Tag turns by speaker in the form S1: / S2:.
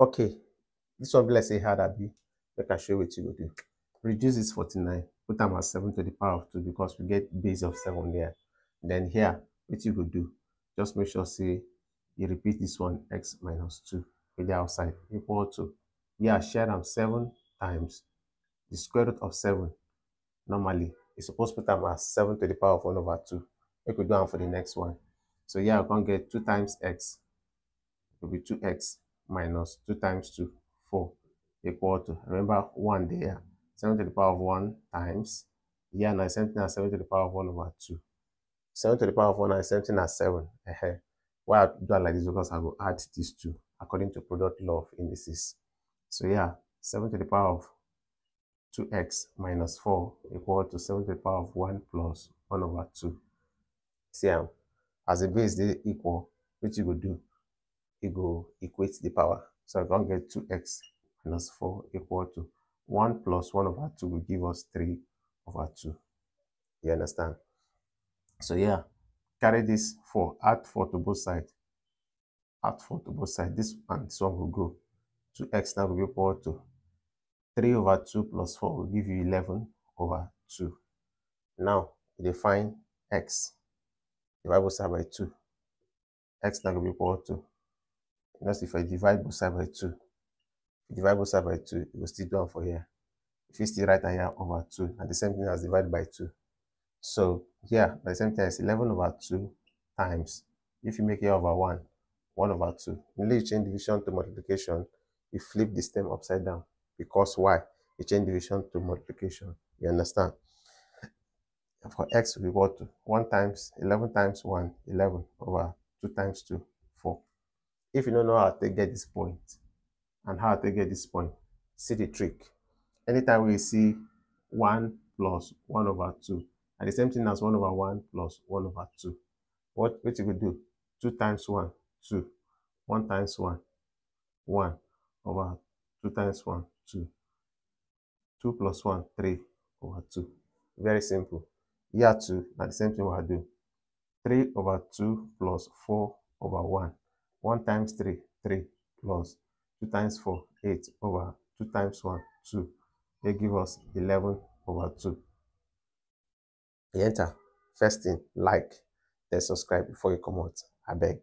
S1: Okay, this one be like say hard abi. Make I show what you go do. Reduce this 49, put them as 7 to the power of 2 because we get base of 7 there. Then here, what you go do, just make sure say you repeat this one x minus 2 with the outside equal to, yeah, share them 7 times the square root of 7. Normally, you suppose put them as 7 to the power of 1 over 2. We could do them for the next one. So yeah, we can get 2 times x It will be 2x minus 2 times 2, 4, equal to, remember 1 there, 7 to the power of 1 times, here now 17 as 7 to the power of 1 over 2. 7 to the power of 1 is 17 as 7. Uh-huh. Why I do it like this? Because I will add these two according to product law of indices. So yeah, 7 to the power of 2x minus 4 equal to 7 to the power of 1 plus 1 over 2. See, um, as a base they equal, what you go do? You go equate the power. So I can get 2x minus 4 equal to 1 plus 1 over 2 will give us 3 over 2. You understand? So yeah, carry this 4, add 4 to both sides. Add 4 to both sides. This and this one will go. 2x now will be equal to 3 over 2 plus 4 will give you 11 over 2. Now, define x. Divide both sides by 2. x now will be equal to, notice if I divide both sides by 2, divide both sides by 2, you will still do one for here. If you still write here over 2, and the same thing as divide by 2. So here, the same thing as 11 over 2 times, if you make it over 1, 1 over 2. When you change division to multiplication, you flip the stem upside down. Because why? You change division to multiplication. You understand? For x we equal to 1 times 11 times 1, 11 over 2 times 2, 4. If you don't know how to get this point and how to get this point, see the trick. Anytime we see 1 plus 1 over 2, and the same thing as 1 over 1 plus 1 over 2, what, what you will do? 2 times 1, 2. 1 times 1, 1 over 2 times 1, 2. 2 plus 1, 3 over 2. Very simple. Here 2, now the same thing we'll do. 3 over 2 plus 4 over 1. 1 times 3, 3 plus 2 times 4, 8 over 2 times 1, 2. They give us 11 over 2. You enter. First thing, like, then subscribe before you come out. I beg.